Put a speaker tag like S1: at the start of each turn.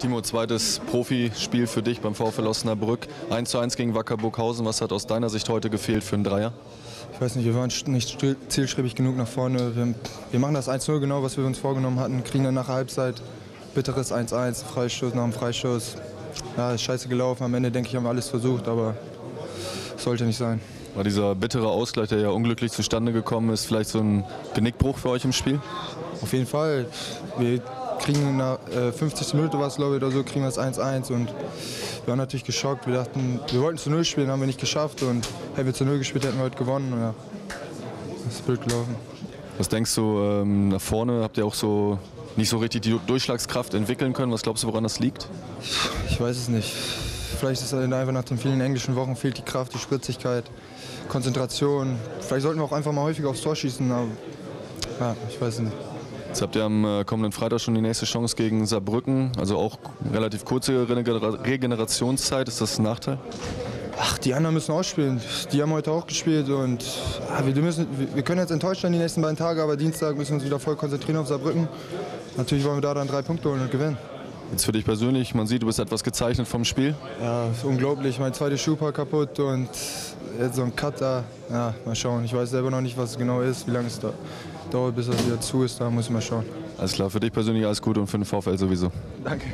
S1: Timo, zweites Profispiel für dich beim VfL Osnabrück. 1 zu 1 gegen Wacker Burghausen. Was hat aus deiner Sicht heute gefehlt für einen Dreier?
S2: Ich weiß nicht, wir waren nicht zielstrebig genug nach vorne. Wir, wir machen das 1-0 genau, was wir uns vorgenommen hatten. Kriegen dann nach der Halbzeit bitteres 1-1, Freistoß nach dem Freistoß. Ja, ist scheiße gelaufen. Am Ende denke ich, haben wir alles versucht, aber sollte nicht sein.
S1: War dieser bittere Ausgleich, der ja unglücklich zustande gekommen ist, vielleicht so ein Genickbruch für euch im Spiel?
S2: Auf jeden Fall. Wir kriegen in der äh, 50. Minute was, glaube ich, oder so, kriegen wir das 1-1 und wir waren natürlich geschockt. Wir dachten, wir wollten zu Null spielen, haben wir nicht geschafft und hätten wir zu Null gespielt, hätten wir heute gewonnen. Ja, das ist blöd gelaufen.
S1: Was denkst du, ähm, nach vorne habt ihr auch so nicht so richtig die Durchschlagskraft entwickeln können? Was glaubst du, woran das liegt?
S2: Ich weiß es nicht. Vielleicht ist es einfach nach den vielen englischen Wochen fehlt die Kraft, die Spritzigkeit, Konzentration. Vielleicht sollten wir auch einfach mal häufiger aufs Tor schießen, aber ja, ich weiß es nicht.
S1: Jetzt habt ihr am äh, kommenden Freitag schon die nächste Chance gegen Saarbrücken. Also auch relativ kurze Regenerationszeit. Ist das ein Nachteil?
S2: Ach, die anderen müssen auch spielen. Die haben heute auch gespielt und ja, wir, müssen, wir können jetzt enttäuscht sein die nächsten beiden Tage, aber Dienstag müssen wir uns wieder voll konzentrieren auf Saarbrücken. Natürlich wollen wir da dann drei Punkte holen und gewinnen.
S1: Jetzt für dich persönlich, man sieht, du bist etwas gezeichnet vom Spiel.
S2: Ja, ist unglaublich. Mein zweites Schuhpaar kaputt und jetzt so ein Cutter. Ja, mal schauen. Ich weiß selber noch nicht, was es genau ist, wie lange es da dauert, bis er wieder zu ist. Da muss ich mal schauen.
S1: Alles klar, für dich persönlich alles Gute und für den VfL sowieso.
S2: Danke.